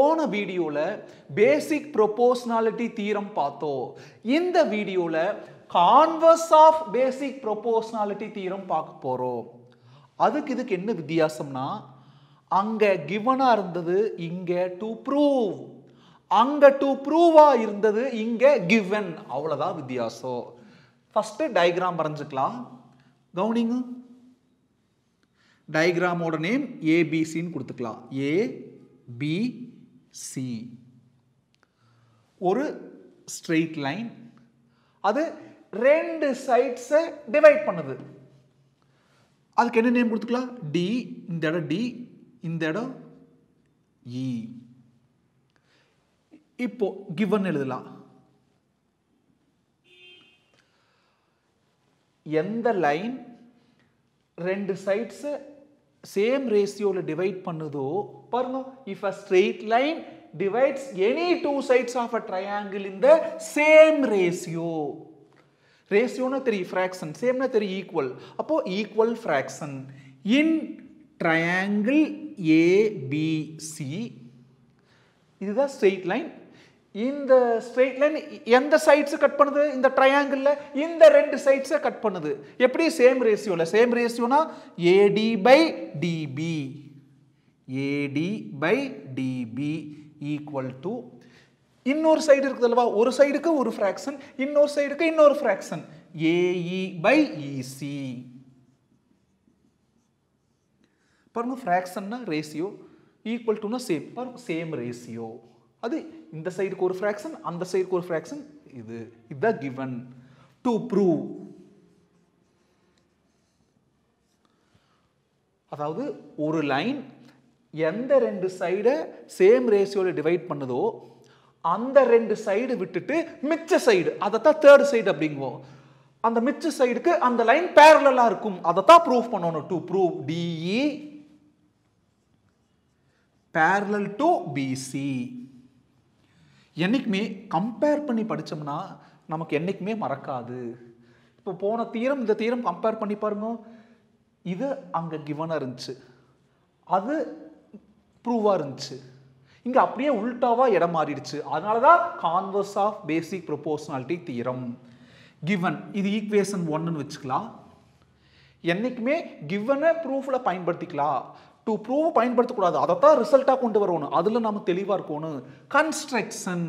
போன வீடியோவில் பேசிக் ப்ரொபோஷனாலிட்டி தீரம் பார்த்தோம் இந்த வீடியோவில் கான்வர்ஸ் ஆஃப் பேசிக் ப்ரொபோஷ்னாலிட்டி தீரம் பார்க்க போகிறோம் அதுக்கு இதுக்கு என்ன வித்தியாசம்னா அங்கே கிவனாக இருந்தது இங்கே டு ப்ரூவ் அங்கே டு ப்ரூவாக இருந்தது இங்கே கிவன் அவ்வளோதான் வித்தியாசம். ஃபஸ்ட்டு டயக்ராம் வரைஞ்சிக்கலாம். கவுனிங்க. டயக்ராமோட நேம் ஏபிசின்னு கொடுத்துக்கலாம். ஏ பி சி ஒரு ஸ்ட்ரெயிட் லைன் அது ரெண்டு சைட்ஸை டிவைட் பண்ணுது. அதுக்கு என்ன நேம் கொடுத்துக்கலாம்? டி இந்த இடம் டி இந்த இடம் இ இப்போ கிவன் எழுதலாம். எந்த லைன் ரெண்டு சைட்ஸை சேம் ரேஷியோவில் டிவைட் பண்ணுதோ பாருங்க if a straight line divides any two sides of a triangle in the same ratio ரேஷியோனா தெரியும் ஃப்ராக்ஷன் சேம்னா தெரியும் ஈக்குவல் அப்போ equal fraction in triangle ABC இதுதான் ஸ்ட்ரெயிட் லைன் இந்த ஸ்ட்ரெயிட் லைன் எந்த சைட்ஸ் கட் பண்ணுது? இந்த ட்ரையாங்கிளில் இந்த ரெண்டு சைட்ஸை கட் பண்ணுது. எப்படி? சேம் ரேஷியோவில் same ரேஷியோனா AD by DB AD by DB equal to இன்னொரு சைடு இருக்குது அல்லவா? ஒரு சைடுக்கு ஒரு ஃப்ராக்ஷன் இன்னொரு சைடுக்கு இன்னொரு ஃப்ராக்ஷன் ஏஇ பை இசி பாருங்க ஃப்ராக்ஷன்னா ரேஷியோ ஈக்குவல் டுனா சேம் பாருங்க சேம் ரேஷியோ அது இந்த சைடுக்கு ஒரு ஃப்ராக்ஷன் அந்த சைடுக்கு ஒரு ஃப்ராக்ஷன் இது இதுதான் கிவன் டு ப்ரூவ் அதாவது ஒரு லைன் எந்த ரெண்டு சைடை சேம் ரேஷியோவில் டிவைட் பண்ணுதோ அந்த ரெண்டு சைடு விட்டுட்டு மிச்ச சைடு அதைத்தான் தேர்ட் சைடு அப்படிங்குவோம். அந்த மிச்ச சைடுக்கு அந்த லைன் பேரலாக இருக்கும். அதைத்தான் ப்ரூவ் பண்ணணும். To prove DE parallel to BC என்னைக்குமே கம்பேர் பண்ணி படித்தோம்னா நமக்கு என்னைக்குமே மறக்காது. இப்போ போன தீரம் இந்த தீரம் கம்பேர் பண்ணி பாருங்க. இது அங்கே கிவனாக இருந்துச்சு. அது ப்ரூவாக இருந்துச்சு. இங்கே அப்படியே உல்டாவாக இடம் மாறிடுச்சு. அதனால தான் converse of basic proportionality theorem given இது ஈக்குவேஷன் ஒன்றுன்னு வச்சுக்கலாம். என்னைக்குமே கிவனை ப்ரூஃபில் பயன்படுத்திக்கலாம். டு ப்ரூவ் பயன்படுத்தக்கூடாது. அதைத்தான் ரிசல்ட்டாக கொண்டு வரணும். அதில் நம்ம தெளிவாக இருக்கணும். கன்ஸ்ட்ரக்ஷன்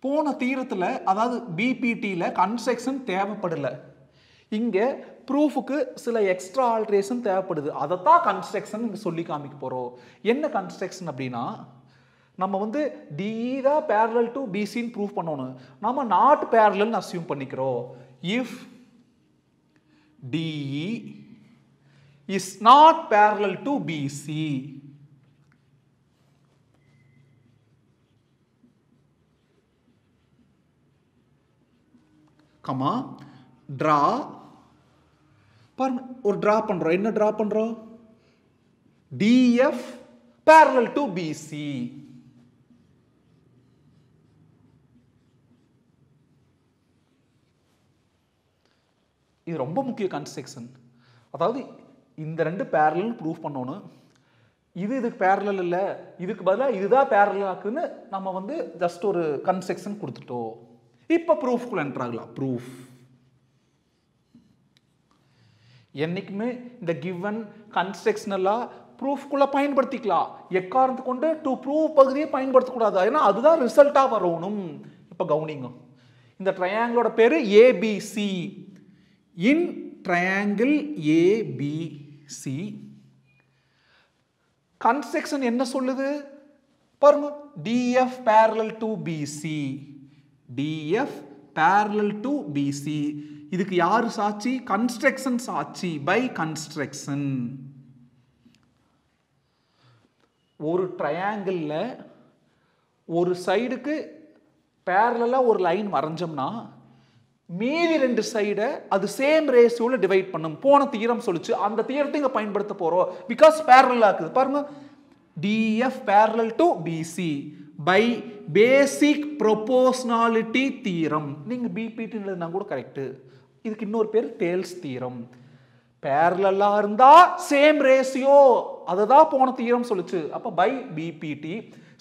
போன தீரத்தில் அதாவது பிபிடியில் கன்ஸ்ட்ரக்ஷன் தேவைப்படலை. இங்கே ப்ரூஃபுக்கு சில எக்ஸ்ட்ரா ஆல்ட்ரேஷன் தேவைப்படுது. அதைத்தான் கன்ஸ்ட்ரக்ஷன் இங்கே சொல்லி காமிக்க போகிறோம் என்ன கன்ஸ்ட்ரக்ஷன் அப்படின்னா நம்ம வந்து டிஇ தான் பேரலல் டு பிசின்னு ப்ரூவ் பண்ணணும். நம்ம நாட் பேரலல்னு அசியூம் பண்ணிக்கிறோம். If DE is not parallel to BC comma draw பாருங்க ஒரு ட்ரா பண்றோம். என்ன ட்ரா பண்றோம்? டிஎஃப் பேரலல் டு பிசி இது ரொம்ப முக்கிய கன்ஸ்ட்ரக்ஷன் அதாவது இந்த ரெண்டு பேரலன்னு ப்ரூவ் பண்ணணும் இது இதுக்கு பேரலல் இல்லை இதுக்கு பதிலாக இதுதான் பேரலாக்குன்னு நம்ம வந்து ஜஸ்ட் ஒரு கன்ஸ்ட்ரக்ஷன் கொடுத்துட்டோம். இப்போ ப்ரூஃப்குள்ளே என்ட்ராகலாம் ஆகலாம். ப்ரூஃப் என்னைக்குமே இந்த கிவன் கன்ஸ்ட்ரக்ஷனெல்லாம் ப்ரூஃப்குள்ளே பயன்படுத்திக்கலாம். எக்காரணத்து கொண்டு? டு ப்ரூவ் பகுதியை பயன்படுத்தக்கூடாது. ஏன்னா அதுதான் ரிசல்ட்டாக வரணும். இப்போ கவுனிங்க. இந்த ட்ரையாங்கிளோட பேர் ABC in triangle AB C construction என்ன சொல்லுது? பாருங்க. DF parallel to BC DF parallel to BC இதுக்கு யார் சாட்சி? கன்ஸ்ட்ரக்ஷன் சாட்சி. பை கன்ஸ்ட்ரக்ஷன் ஒரு ட்ரையாங்கிளில் ஒரு சைடுக்கு பேரலாக ஒரு லைன் வரைஞ்சோம்னா மீதி ரெண்டு சைடை அது சேம் ரேஷியோவில் டிவைட் பண்ணும். போன தீரம் சொல்லுச்சு. அந்த தீரத்தை இங்கே பயன்படுத்த போகிறோம் பிகாஸ் பேரலாக இருக்குது. பாருங்கள் DF parallel to BC by basic proportionality theorem. நீங்கள் பிபிடின்னு எழுதினா கூட கரெக்டு இதுக்கு இன்னொரு பேர் டேல்ஸ் தீரம். பேரலாக இருந்தால் சேம் ரேஷியோ அதுதான் போன தீரம் சொல்லிச்சு. அப்போ பை பிபிடி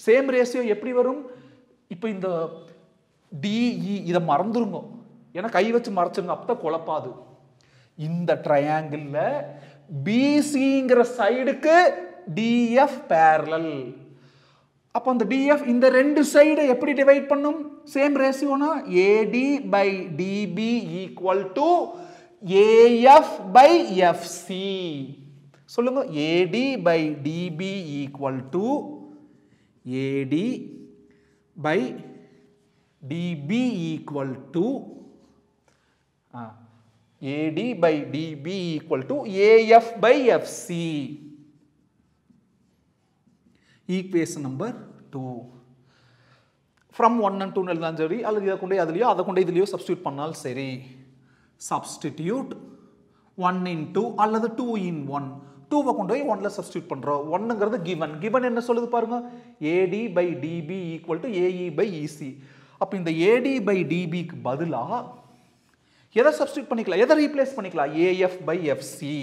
சேம் ரேஷியோ எப்படி வரும்? இப்போ இந்த டிஇ இதை மறந்துருங்க. ஏன்னா கை வச்சு மறைச்சிருங்க அப்பதான் குழப்பாது. இந்த ட்ரையாங்கிளில் பிசிங்கிற சைடுக்கு டிஎஃப் பேரலல் அப்போ அந்த டிஎஃப் இந்த ரெண்டு சைடு எப்படி டிவைட் பண்ணும்? Same ரேஷியோனா AD by DB equal to AF by FC சொல்லுங்க AD by DB equal to AD by DB equal to AD by DB equal to AF by FC. Equation number 2. From 1 and 2 எழுதலாம் சரி அல்லது இதை கொண்டு அதுலையோ அதை கொண்டு இதுலையோ substitute பண்ணால் சரி. சப்ஸ்டிடியூட் ஒன் இன் டூ அல்லது டூ இன் ஒன் டூவை கொண்டு போய் ஒன்ல சப்ஸ்டியூட் பண்ணுறோம் ஒன்னுங்கிறது கிவன் கிவன் என்ன சொல்லுது பாருங்க? AD by DB equal to AE by EC அப்போ இந்த ஏடி பை டிபிக்கு பதிலாக எதை சப்ஸ்டியூட் பண்ணிக்கலாம்? எதை ரீப்ளேஸ் பண்ணிக்கலாம்? AF by FC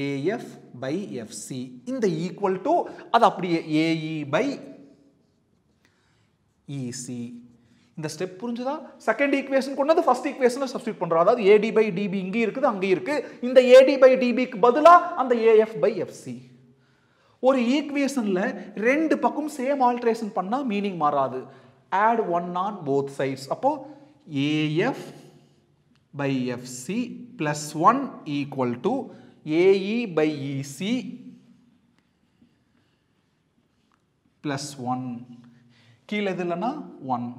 AF by FC இந்த ஈக்குவல் டு அது அப்படியே ஏஇ பை இசி இந்த ஸ்டெப் புரிஞ்சுதா? செகண்ட் ஈக்குவேஷன் கொண்டு வந்து ஃபர்ஸ்ட் ஈக்குவேஷனில் சப்ஸ்டியூட் பண்ணுறோம் அதாவது ஏடி பை டிபி இங்கே இருக்குது அங்கே இருக்குது இந்த ஏடி பை டிபிக்கு பதிலாக அந்த ஏஎஃப் பை எஃப்சி ஒரு ஈக்குவேஷனில் ரெண்டு பக்கம் சேம் ஆல்ட்ரேஷன் பண்ணால் மீனிங் மாறாது. Add one on both sides அப்போது AF by FC plus 1 equal to AE by EC plus 1 கீழே இது இல்லைன்னா 1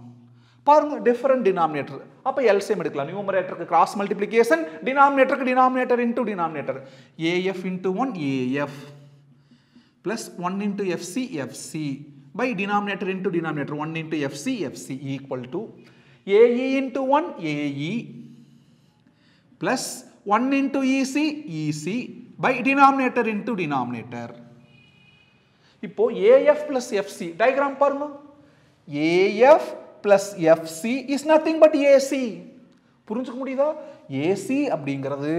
பாருங்க டிஃபரெண்ட் டினாமினேட்டர் அப்போ எல்சிஎம் எடுக்கலாம். நியூமரேட்டருக்கு cross multiplication டினாமினேட்டருக்கு denominator into denominator AF into one AF plus 1 into FC FC by denominator into denominator 1 into FC FC equal to AE into 1 AE plus 1 into EC EC by denominator into denominator. இப்போ AF plus FC diagram பாருங்க. AF plus FC is nothing but AC புரிஞ்சுக்க முடியுதா? AC அப்படிங்கிறது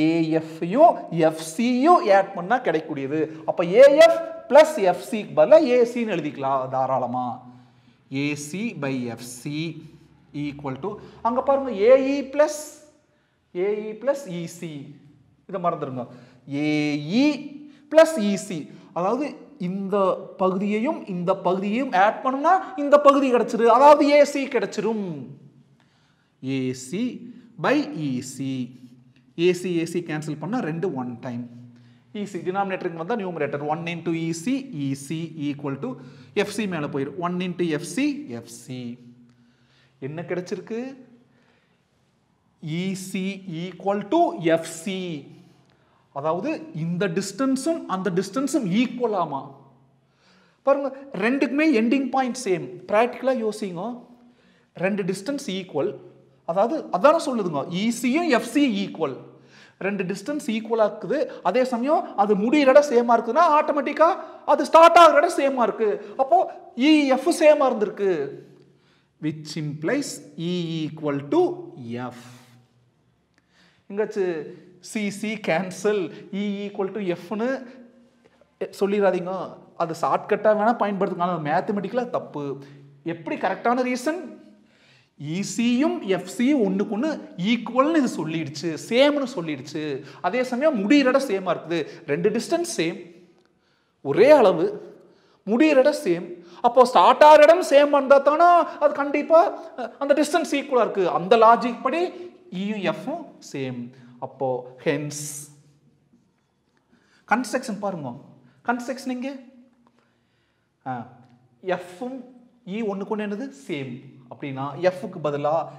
ஏஎஃப்யும் எஃப்சியும் add பண்ணால் கிடைக்கக்கூடியது. அப்போ AF plus எஃப்சிக்கு பதிலாக ஏசின்னு எழுதிக்கலாம் தாராளமாக AC by FC equal to அங்கே பாருங்கள் AE plus AE plus EC இதை மறந்துடுங்க ஏஇ ப்ளஸ் இசி அதாவது இந்த பகுதியையும் இந்த பகுதியையும் ஆட் பண்ணோம்னா இந்த பகுதி கிடச்சிரு. அதாவது ஏசி கிடைச்சிரும். AC by EC AC AC cancel பண்ணால் ரெண்டு ஒன் டைம் இசி டினாமினேட்டருக்கு வந்தால் numerator one into EC EC equal to FC மேலே போயிடும் ஒன் இன்டு எஃப்சி எஃப்சி என்ன கிடச்சிருக்கு? இசி ஈக்குவல் டு எஃப்சி அதாவது இந்த டிஸ்டன்ஸும் அந்த டிஸ்டன்ஸும் ஈக்குவலாமா பாருங்க ரெண்டுக்குமே எண்டிங் பாயிண்ட் சேம் ப்ராக்டிக்கலாக யோசிங்க. ரெண்டு டிஸ்டன்ஸ் ஈக்குவல் அதாவது அதான சொல்லுதுங்க. இசியும் எஃப்சி ஈக்குவல் ரெண்டு டிஸ்டன்ஸ் ஈக்குவலாக இருக்குது அதே சமயம் அது முடியிற இடம் சேமாக இருக்குதுன்னா ஆட்டோமேட்டிக்காக அது ஸ்டார்ட் ஆகிற இடம் சேமாக இருக்குது அப்போது இஎஃப் e, சேமாக இருந்திருக்கு. Which implies E equal to F எங்காச்சு CC cancel e, e E equal to எஃப்னு சொல்லிடாதீங்க அது ஷார்ட்கட்டாக வேணால் பயன்படுத்துங்க. ஆனால் மேத்தமெட்டிக்கலாக தப்பு. எப்படி கரெக்டான ரீசன் இசியும் e, எஃப்சியும் ஒன்றுக்கு ஒன்று ஈக்குவல்னு இது சொல்லிடுச்சு. சேம்னு சொல்லிடுச்சு. அதே சமயம் முடிகிற இடம் சேமாக இருக்குது. ரெண்டு டிஸ்டன்ஸ் சேம் ஒரே அளவு. முடிகிற இடம் சேம் அப்போ ஸ்டார்ட் ஆகிற இடம் சேம் வந்தால் தானே? அது கண்டிப்பாக அந்த டிஸ்டன்ஸ் ஈக்குவலாக இருக்குது அந்த லாஜிக் படி இயும் எஃப்பும் சேம் அப்போது ஹென்ஸ் கன்ஸ்ட்ரக்ஷன் பாருங்க. கன்ஸ்ட்ரக்ஷன் இங்கே எஃப்பும் இ ஒன்று கொண்டு என்னது? சேம் அப்படின்னா எஃப்க்கு பதிலாக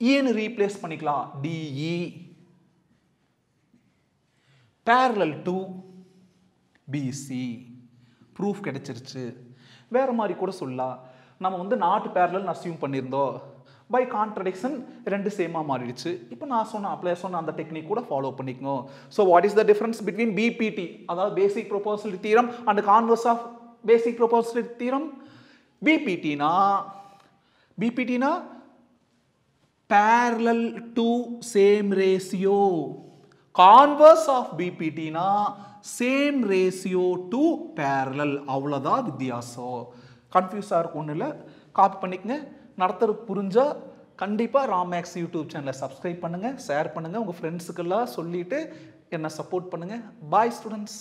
இன்னு e ரீப்ளேஸ் பண்ணிக்கலாம். DE parallel to BC proof கிடைச்சிருச்சு. வேறு மாதிரி கூட சொல்லலாம். நம்ம வந்து நாட்டு பேரலல் அசியூம் பண்ணியிருந்தோம். பை கான்ட்ரடிக்ஷன் ரெண்டு சேமாக மாறிடுச்சு. இப்போ நான் சொன்ன அப்ளை சொன்ன அந்த டெக்னிக் கூட ஃபாலோ பண்ணிக்கணும் so what is the difference between BPT அதாவது basic proposal theorem and converse of basic proposal theorem பிபிடினா பிபிடினா parallel to same ratio. Converse of பிபிடினா same ratio to parallel அவ்வளோதான் வித்தியாசம். கன்ஃபியூஸாக இருக்கும் ஒன்றும் இல்லை காப்பி பண்ணிக்கங்க. நடத்துறது புரிஞ்சால் கண்டிப்பாக ராமேக்ஸ் யூடியூப் சேனலை சப்ஸ்கிரைப் பண்ணுங்கள் ஷேர் பண்ணுங்கள் உங்கள் ஃப்ரெண்ட்ஸுக்கெல்லாம் சொல்லிவிட்டு என்னை சப்போர்ட் பண்ணுங்கள் பாய் ஸ்டூடெண்ட்ஸ்